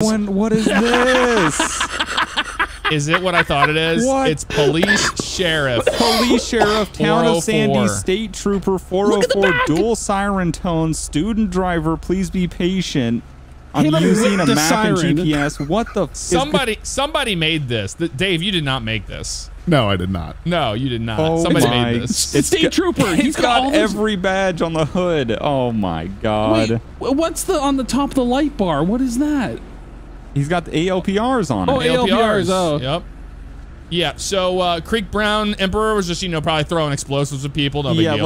When, what is this? Is it what I thought it is? What? It's police sheriff. Police sheriff, town of Sandy, 404. state trooper, 404, dual siren tone, student driver. Please be patient. I'm Hey, using a the map and. GPS. What the? f- is- Somebody somebody made this. Th- Dave, you did not make this. No, I did not. No, you did not. Oh Somebody my- made this. It's state got- trooper. He's It's got, got every badge on the hood. Oh my god. Wait, what's the on the top of the light bar? What is that? He's got the ALPRs on it. Oh, ALPRs. Oh, Yep. Yeah. So uh, Creek Brown Emperor was just you know probably throwing explosives at people. No big Yeah, deal.